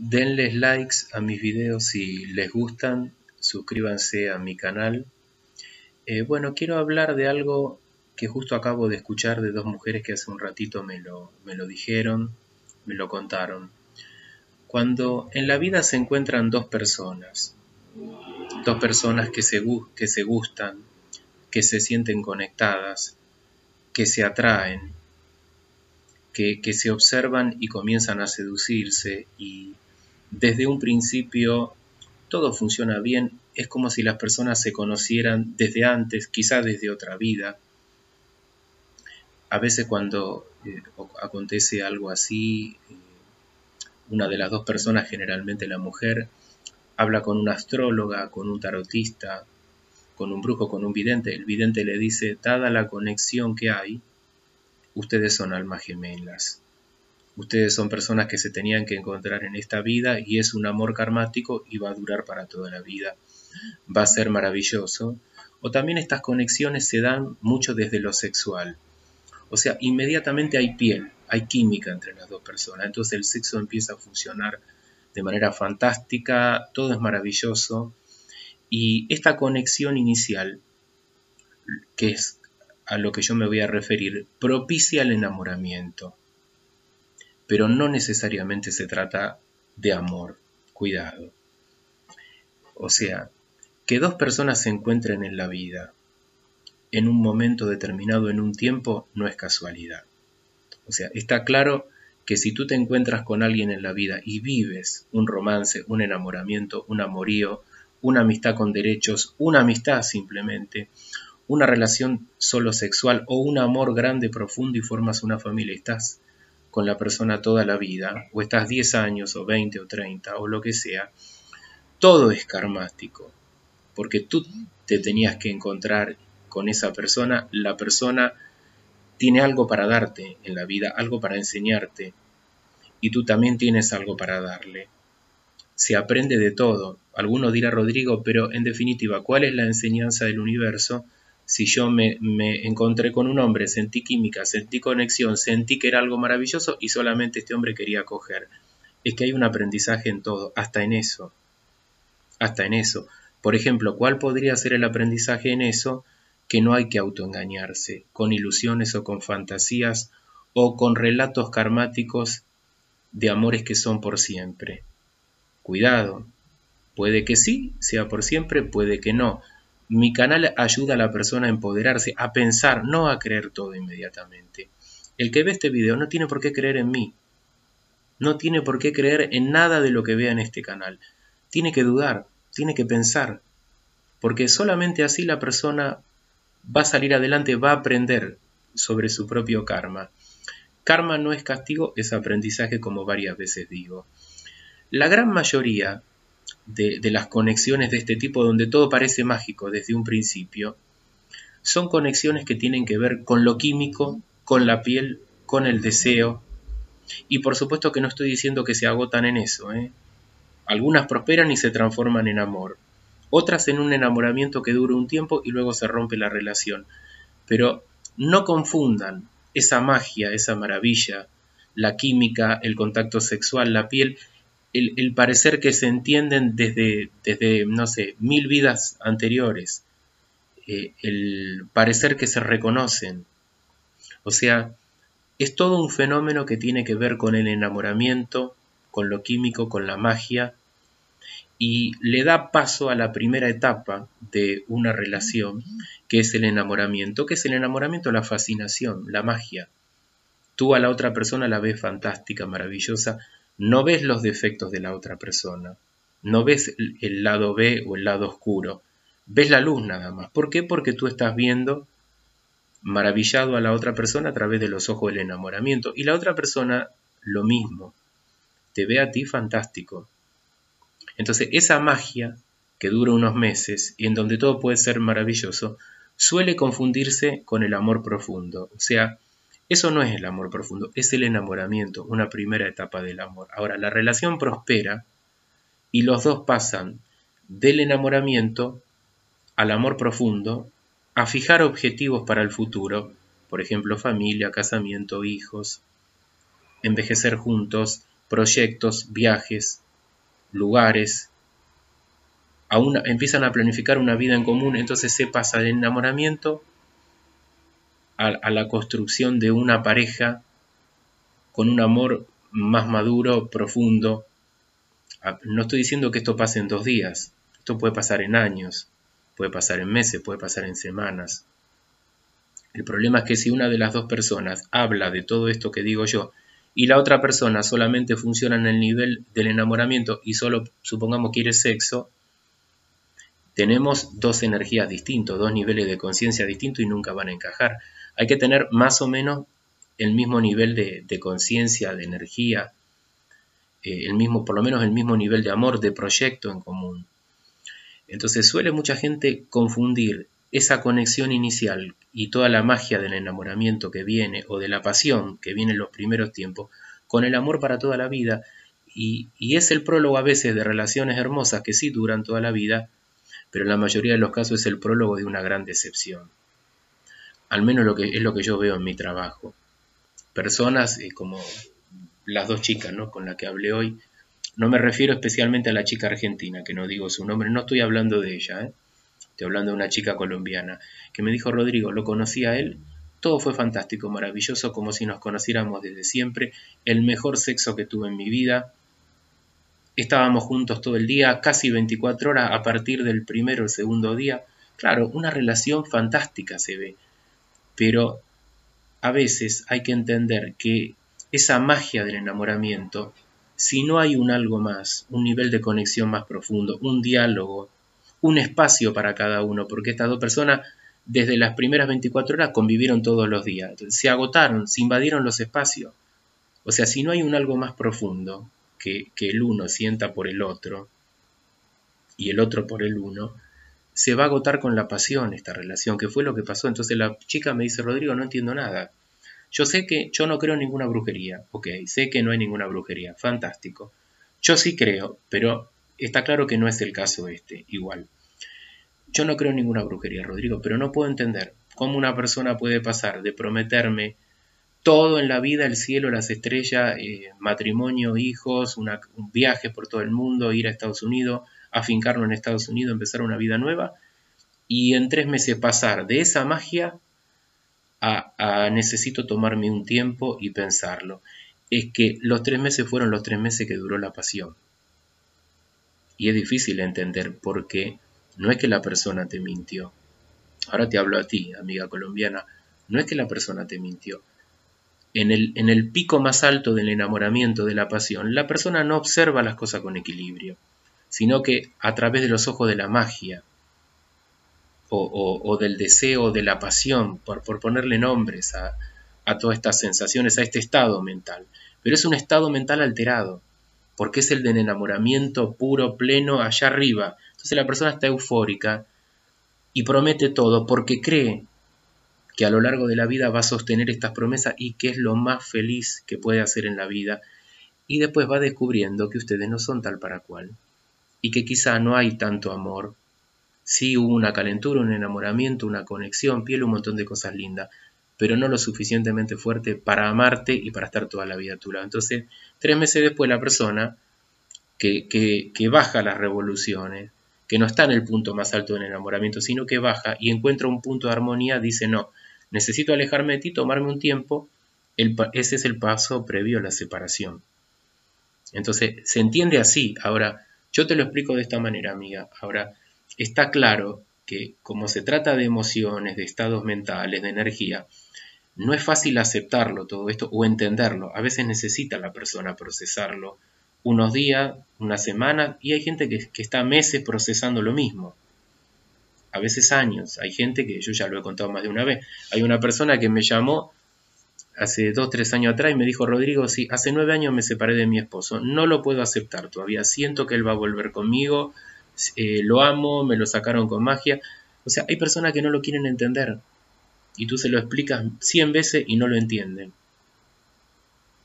Denles likes a mis videos si les gustan, suscríbanse a mi canal. Eh, bueno, quiero hablar de algo que justo acabo de escuchar de dos mujeres que hace un ratito me lo, me lo dijeron, me lo contaron. Cuando en la vida se encuentran dos personas, dos personas que se, que se gustan, que se sienten conectadas, que se atraen, que, que, se observan y comienzan a seducirse y desde un principio todo funciona bien, es como si las personas se conocieran desde antes, quizá desde otra vida. A veces cuando eh, acontece algo así, eh, una de las dos personas, generalmente la mujer, habla con una astróloga, con un tarotista, con un brujo, con un vidente. El vidente le dice, dada la conexión que hay, ustedes son almas gemelas. Ustedes son personas que se tenían que encontrar en esta vida y es un amor karmático y va a durar para toda la vida. Va a ser maravilloso. O también estas conexiones se dan mucho desde lo sexual. O sea, inmediatamente hay piel, hay química entre las dos personas. Entonces el sexo empieza a funcionar de manera fantástica, todo es maravilloso. Y esta conexión inicial, que es a lo que yo me voy a referir, propicia el enamoramiento pero no necesariamente se trata de amor. Cuidado. O sea, que dos personas se encuentren en la vida en un momento determinado, en un tiempo, no es casualidad. O sea, está claro que si tú te encuentras con alguien en la vida y vives un romance, un enamoramiento, un amorío, una amistad con derechos, una amistad simplemente, una relación solo sexual o un amor grande, profundo y formas una familia, estás con la persona toda la vida, o estás 10 años, o 20, o 30, o lo que sea, todo es karmático, porque tú te tenías que encontrar con esa persona, la persona tiene algo para darte en la vida, algo para enseñarte, y tú también tienes algo para darle. Se aprende de todo. Alguno dirá Rodrigo, pero en definitiva, ¿cuál es la enseñanza del universo? Si yo me, encontré con un hombre, sentí química, sentí conexión, sentí que era algo maravilloso y solamente este hombre quería coger. Es que hay un aprendizaje en todo, hasta en eso. Hasta en eso. Por ejemplo, ¿cuál podría ser el aprendizaje en eso? Que no hay que autoengañarse con ilusiones o con fantasías o con relatos karmáticos de amores que son por siempre. Cuidado, puede que sí, sea por siempre, puede que no, mi canal ayuda a la persona a empoderarse, a pensar, no a creer todo inmediatamente. El que ve este video no tiene por qué creer en mí. No tiene por qué creer en nada de lo que vea en este canal. Tiene que dudar, tiene que pensar. Porque solamente así la persona va a salir adelante, va a aprender sobre su propio karma. Karma no es castigo, es aprendizaje como varias veces digo. La gran mayoría de, las conexiones de este tipo donde todo parece mágico desde un principio, son conexiones que tienen que ver con lo químico, con la piel, con el deseo. Y por supuesto que no estoy diciendo que se agotan en eso. ¿eh? Algunas prosperan y se transforman en amor. Otras en un enamoramiento que dura un tiempo y luego se rompe la relación. Pero no confundan esa magia, esa maravilla, la química, el contacto sexual, la piel, el, parecer que se entienden desde, desde, no sé, mil vidas anteriores, eh, el parecer que se reconocen. O sea, es todo un fenómeno que tiene que ver con el enamoramiento, con lo químico, con la magia, y le da paso a la primera etapa de una relación, que es el enamoramiento. que es el enamoramiento? La fascinación, la magia. Tú a la otra persona la ves fantástica, maravillosa, no ves los defectos de la otra persona, no ves el lado B o el lado oscuro, ves la luz nada más. ¿Por qué? Porque tú estás viendo maravillado a la otra persona a través de los ojos del enamoramiento y la otra persona lo mismo, te ve a ti fantástico. Entonces esa magia que dura unos meses y en donde todo puede ser maravilloso, suele confundirse con el amor profundo. O sea, eso no es el amor profundo, es el enamoramiento, una primera etapa del amor. Ahora, la relación prospera y los dos pasan del enamoramiento al amor profundo, a fijar objetivos para el futuro, por ejemplo, familia, casamiento, hijos, envejecer juntos, proyectos, viajes, lugares, empiezan a planificar una vida en común, entonces se pasa del enamoramiento a, la construcción de una pareja con un amor más maduro, profundo. Ah, no estoy diciendo que esto pase en dos días, esto puede pasar en años, puede pasar en meses, puede pasar en semanas. El problema es que si una de las dos personas habla de todo esto que digo yo y la otra persona solamente funciona en el nivel del enamoramiento y solo supongamos quiere sexo, tenemos dos energías distintas, dos niveles de conciencia distintos y nunca van a encajar. Hay que tener más o menos el mismo nivel de, conciencia, de energía, eh, el mismo, por lo menos el mismo nivel de amor, de proyecto en común. Entonces suele mucha gente confundir esa conexión inicial y toda la magia del enamoramiento que viene o de la pasión que viene en los primeros tiempos con el amor para toda la vida y, y es el prólogo a veces de relaciones hermosas que sí duran toda la vida, pero en la mayoría de los casos es el prólogo de una gran decepción. Al menos lo que, es lo que yo veo en mi trabajo. Personas eh, como las dos chicas ¿no? con las que hablé hoy, no me refiero especialmente a la chica argentina, que no digo su nombre, no estoy hablando de ella, ¿eh? estoy hablando de una chica colombiana, que me dijo, Rodrigo, lo conocí a él, todo fue fantástico, maravilloso, como si nos conociéramos desde siempre, el mejor sexo que tuve en mi vida, Estábamos juntos todo el día, casi 24 horas a partir del primero o segundo día. Claro, una relación fantástica se ve. Pero a veces hay que entender que esa magia del enamoramiento, si no hay un algo más, un nivel de conexión más profundo, un diálogo, un espacio para cada uno, porque estas dos personas desde las primeras 24 horas convivieron todos los días, se agotaron, se invadieron los espacios. O sea, si no hay un algo más profundo, que, el uno sienta por el otro y el otro por el uno, se va a agotar con la pasión esta relación, que fue lo que pasó. Entonces la chica me dice, Rodrigo, no entiendo nada. Yo sé que yo no creo en ninguna brujería, ok, sé que no hay ninguna brujería, fantástico. Yo sí creo, pero está claro que no es el caso este, igual. Yo no creo en ninguna brujería, Rodrigo, pero no puedo entender cómo una persona puede pasar de prometerme todo en la vida, el cielo, las estrellas, eh, matrimonio, hijos, un viaje por todo el mundo, ir a Estados Unidos, afincarnos en Estados Unidos, empezar una vida nueva, y en tres meses pasar de esa magia a, a necesito tomarme un tiempo y pensarlo. Es que los tres meses fueron los tres meses que duró la pasión. Y es difícil entender por qué no es que la persona te mintió. Ahora te hablo a ti, amiga colombiana. No es que la persona te mintió en el, en el pico más alto del enamoramiento, de la pasión, la persona no observa las cosas con equilibrio, sino que a través de los ojos de la magia, o, del deseo, de la pasión, por, por ponerle nombres a, a, todas estas sensaciones, a este estado mental. Pero es un estado mental alterado, porque es el del enamoramiento puro, pleno, allá arriba. Entonces la persona está eufórica y promete todo porque cree que a lo largo de la vida va a sostener estas promesas y que es lo más feliz que puede hacer en la vida, y después va descubriendo que ustedes no son tal para cual, y que quizá no hay tanto amor, sí hubo una calentura, un enamoramiento, una conexión, piel, un montón de cosas lindas, pero no lo suficientemente fuerte para amarte y para estar toda la vida a tu lado. Entonces, tres meses después la persona que, que, que baja las revoluciones, que no está en el punto más alto del enamoramiento, sino que baja y encuentra un punto de armonía, dice, no, necesito alejarme de ti, tomarme un tiempo, ese es el paso previo a la separación. Entonces, se entiende así. Ahora, yo te lo explico de esta manera, amiga. Ahora, está claro que como se trata de emociones, de estados mentales, de energía, no es fácil aceptarlo todo esto o entenderlo. A veces necesita la persona procesarlo unos días, una semana, y hay gente que, que está meses procesando lo mismo a veces años. Hay gente que yo ya lo he contado más de una vez. Hay una persona que me llamó hace dos, tres años atrás y me dijo, Rodrigo, sí, hace nueve años me separé de mi esposo, no lo puedo aceptar todavía, siento que él va a volver conmigo, eh, lo amo, me lo sacaron con magia. O sea, hay personas que no lo quieren entender y tú se lo explicas cien veces y no lo entienden.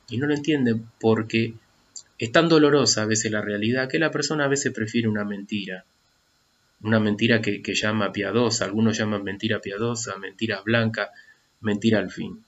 Y no lo entienden porque es tan dolorosa a veces la realidad que la persona a veces prefiere una mentira una mentira que, llama piadosa, algunos llaman mentira piadosa, mentira blanca, mentira al fin.